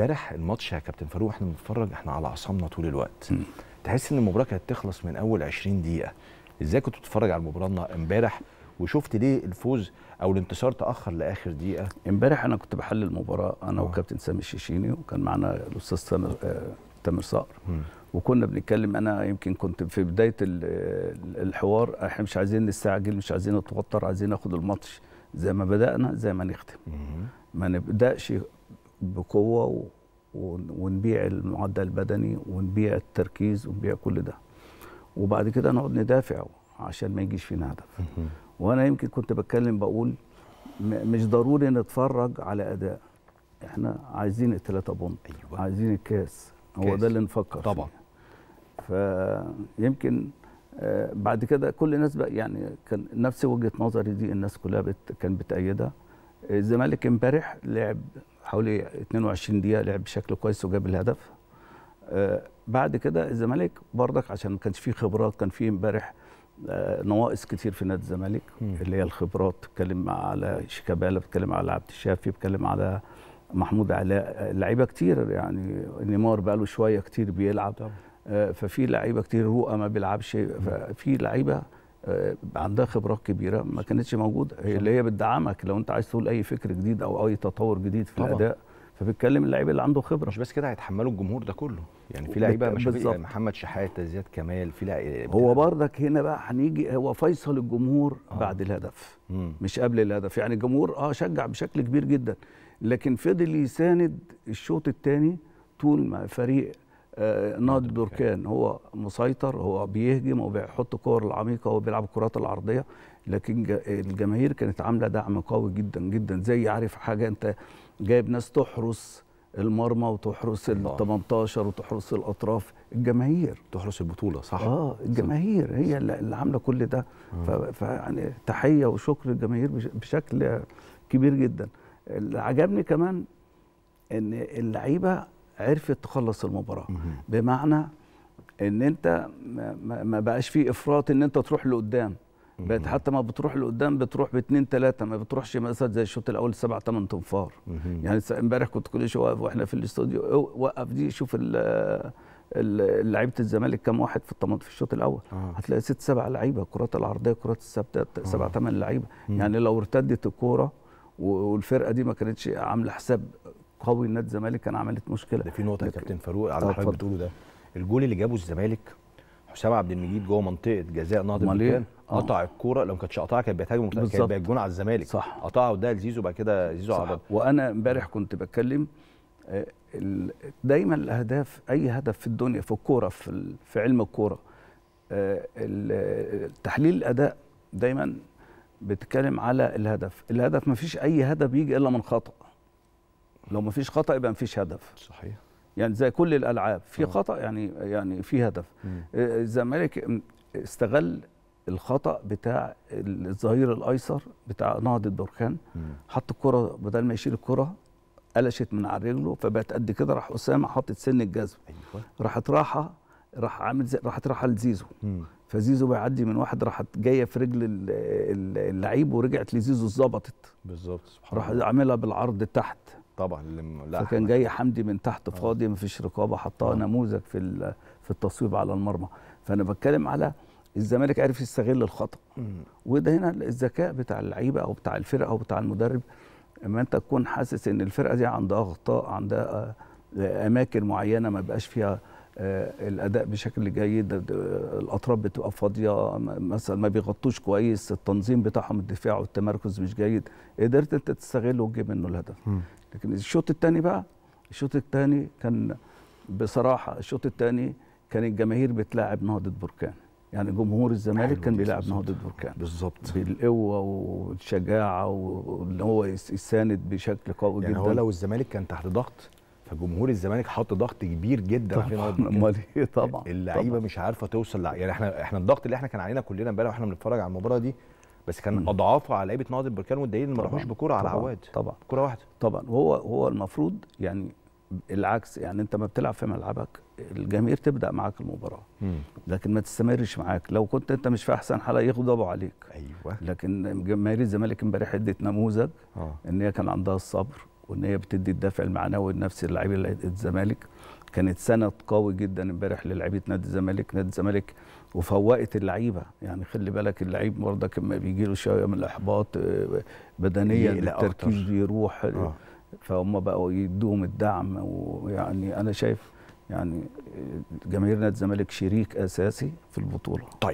امبارح الماتش يا كابتن فاروق إحنا بنتفرج إحنا على اعصابنا طول الوقت م. تحس إن المباراة كانت تخلص من أول 20 دقيقة إزاي كنت بتتفرج على المباراة امبارح وشفت ليه الفوز أو الانتصار تأخر لآخر دقيقة امبارح أنا كنت بحلل المباراة أنا آه. وكابتن سامي الشيشيني وكان معنا الأستاذ تامر آه، تامر صقر. وكنا بنتكلم أنا يمكن كنت في بداية ال- الحوار إحنا مش عايزين نستعجل مش عايزين نتوتر عايزين ناخد الماتش زي ما بدأنا زي ما نختم مم. ما نبدأش بقوة ونبيع المعدل البدني ونبيع التركيز ونبيع كل ده وبعد كده نقعد ندافع عشان ما يجيش فينا هدف. وأنا يمكن كنت بتكلم بقول مش ضروري نتفرج على أداء إحنا عايزين الثلاثه بونت أيوة. عايزين الكاس هو كاس. ده اللي نفكر طبعا. فيمكن آه، بعد كده كل الناس بقى يعني كان نفس وجهة نظري دي الناس كلها بت كان بتأيدها الزمالك امبارح لعب حوالي 22 دقيقة لعب بشكل كويس وجاب الهدف آه، بعد كده الزمالك برضك عشان ما كانش فيه خبرات كان فيه امبارح آه، نواقص كتير في نادي الزمالك. اللي هي الخبرات بتتكلم على شيكابالا بتتكلم على عبد الشافي بتتكلم على محمود علاء لعيبة كتير يعني نيمار بقى له شوية كتير بيلعب طبعا. آه، ففي لعيبة كتير رؤى ما بيلعبش ففي لعيبة عندها خبرات كبيرة ما كانتش موجودة هي اللي هي بتدعمك لو انت عايز تقول أي فكر جديد أو أي تطور جديد في طبعا. الأداء فبتكلم اللعيب اللي عنده خبرة مش بس كده هيتحملوا الجمهور ده كله يعني في لعيبة مش. محمد شحاتة زياد كمال في لعيبه هو برضك هنا بقى هنيجي هو فيصل الجمهور آه. بعد الهدف مم. مش قبل الهدف يعني الجمهور آه شجع بشكل كبير جدا لكن فضل يساند الشوط الثاني طول ما فريق آه نادي البركان هو مسيطر هو بيهجم وبيحط كور العميقة وبيلعب الكرات العرضية. لكن الجماهير كانت عاملة دعم قوي جدا جدا. زي عارف حاجة انت جايب ناس تحرس المرمى وتحرس ال الله. 18 وتحرس الأطراف. الجماهير. تحرس البطولة صح؟ آه الجماهير هي اللي عاملة كل ده. ف- فيعني تحية وشكر للجماهير بش- بشكل كبير جدا. اللي عجبني كمان إن اللعيبة عرفت تخلص المباراة. بمعنى إن أنت ما- بقاش فيه إفراط إن أنت تروح لقدام بقت حتى ما بتروح لقدام بتروح باثنين ثلاثة ما بتروحش مثلا زي الشوط الأول سبع ثمان تنفار. يعني امبارح كنت كل شوية واقف وإحنا في الاستوديو وقف دي شوف لعيبة الزمالك كام واحد في الطم- في الشوط الأول آه. هتلاقي ست سبع لعيبة الكرات العرضية الكرات الثابتة سبع ثمان لعيبة. يعني لو ارتدت الكورة والفرقة دي ما كانتش عاملة حساب قوي نادي الزمالك كان عملت مشكلة ده في نقطة يا كابتن فاروق على اللي حضرتك. بتقوله ده الجول اللي جابه الزمالك حسام عبد المجيد جوه منطقة جزاء نهضة أمال إيه؟ البركان آه. قطع الكورة لو ما كانتش قطعها كانت بيتهاجم كانت بالظبط. بقت جون على الزمالك صح. قطعها وده لزيزو بعد كده زيزو صح. عرض وأنا امبارح كنت بتكلم آه، دايما الأهداف أي هدف في الدنيا في الكورة في في علم الكورة آه، تحليل الأداء دايما بتتكلم على الهدف الهدف ما فيش أي هدف بيجي إلا من خطأ لو ما فيش خطأ يبقى ما فيش هدف. صحيح. يعني زي كل الألعاب في آه. خطأ يعني يعني في هدف. آه، الزمالك استغل الخطأ بتاع الظهير الأيسر بتاع نهضة بركان. حط الكرة بدل ما يشيل الكرة قلشت من على رجله فبقت قد كده راح أسامة حاطط سن الجزم. أيوه. راحت راحة راح عامل زي راحت راحة لزيزو. فزيزو بيعدي من واحد راحت جاية في رجل ال- ال- اللعيب ورجعت لزيزو اتظبطت. بالظبط سبحان راح عاملها بالعرض تحت. طبعا لا فكان جاي حمدي من تحت فاضي مفيش رقابة حطها آه. نموذج في في التصويب على المرمى. فأنا بتكلم على الزمالك عرف يستغل الخطأ. وده هنا الذكاء بتاع اللعيبة أو بتاع الفرقة أو بتاع المدرب. أما أنت تكون حاسس إن الفرقة دي عندها أخطاء عندها آه، أماكن معينة ما بقاش فيها آه، الأداء بشكل جيد الأطراف بتبقى فاضية مثلا ما بيغطوش كويس التنظيم بتاعهم الدفاع والتمركز مش جيد قدرت أنت تستغله وتجيب منه الهدف. لكن الشوط الثاني بقى الشوط الثاني كان بصراحة الشوط الثاني كان الجماهير بتلاعب نهضة بركان. يعني جمهور الزمالك كان بالظبط. نهضة بركان. بالظبط. بالقوة والشجاعة وإن هو يس- يساند بشكل قوي يعني جدا. هو لو الزمالك كان تحت ضغط فجمهور الزمالك حط ضغط كبير جدا طبعا. أمال إيه؟ طبعا. اللعيبة. مش عارفة توصل لع... يعني إحنا إحنا الضغط اللي إحنا كان علينا كلنا امبارح وإحنا بنتفرج على المباراة دي بس كان مم. أضعافه على لعيبة نهضه بركان والدليل ما. راحوش بكوره على. عواد. طبعا. كوره واحدة. طبعا. وهو هو المفروض يعني العكس يعني أنت ما بتلعب في ملعبك الجماهير تبدأ معاك المباراة. لكن ما تستمرش معاك. لو كنت أنت مش في أحسن حالة يغضبوا عليك. أيوه. لكن جماهير الزمالك امبارح ادت نموذج آه. إن هي كان عندها الصبر. وإن هي بتدي الدافع المعنوي لنفس للاعبي الزمالك. كانت سند قوي جدا امبارح للاعيبة نادي الزمالك. نادي الزمالك وفوقت اللعيبة. يعني خلي بالك اللعيب برضك لما بيجي له شوية من الإحباط آه، بدنيا التركيز. بيروح آه. فهم بقوا يدوهم الدعم. ويعني أنا شايف يعني جماهير نادي الزمالك شريك أساسي في البطولة. طيب